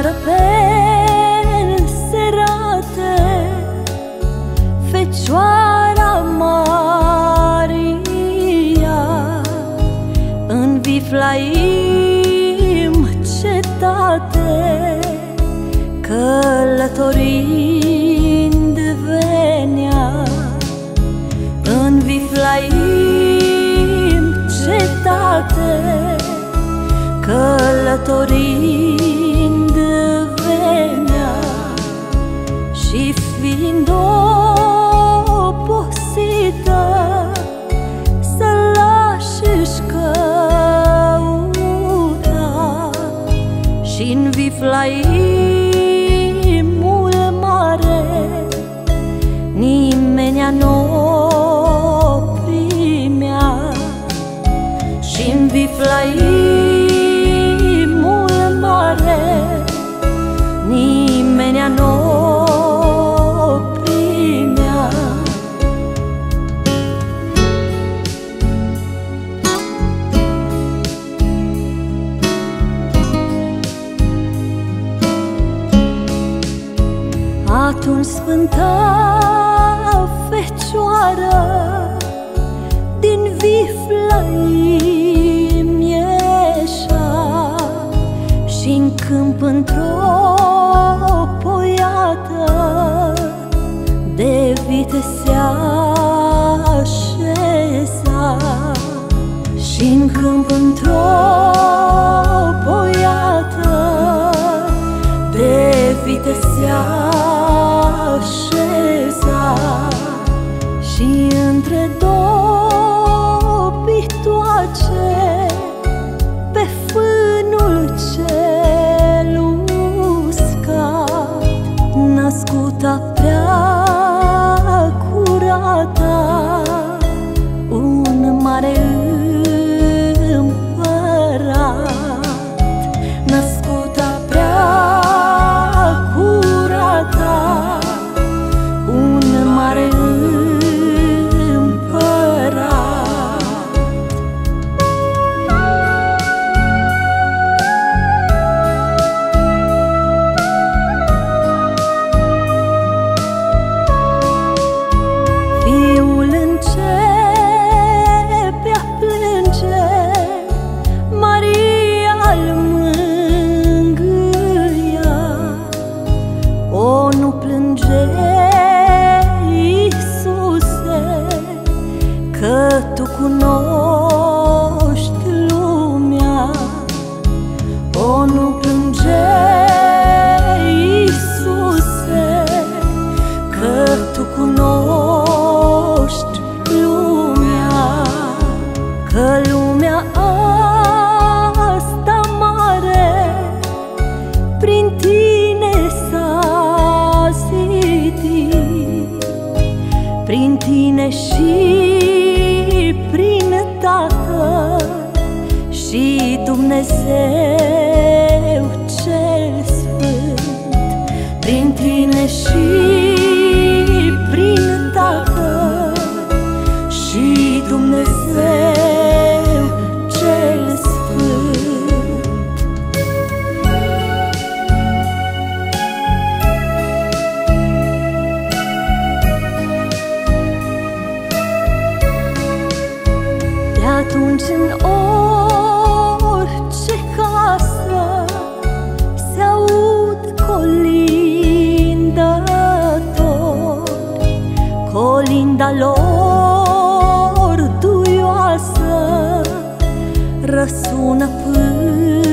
răpel serate Fecioara Maria În Viflaim cetate Călătorind venea. În Viflaim cetate Călătorind Și fiind oposită Să lași-și căuta Și-n Viflaimul Atunci Sfânta Fecioară din Viflaim ieșa și în câmp într-o poiată de vite se așeza și în câmp într-o poiată de vite se așeza și între două Că Tu cunoști lumea O, nu plânge, Iisuse, Că Tu cunoști lumea Că lumea asta mare prin tine s-a zidit, prin tine și prin Tatăl și Dumnezeu cel Sfânt, prin tine și prin Tatăl și Dumnezeu atunci în orice casă Se aud colindători Colinda lor duioasă Răsună până